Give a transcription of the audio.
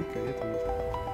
Okay.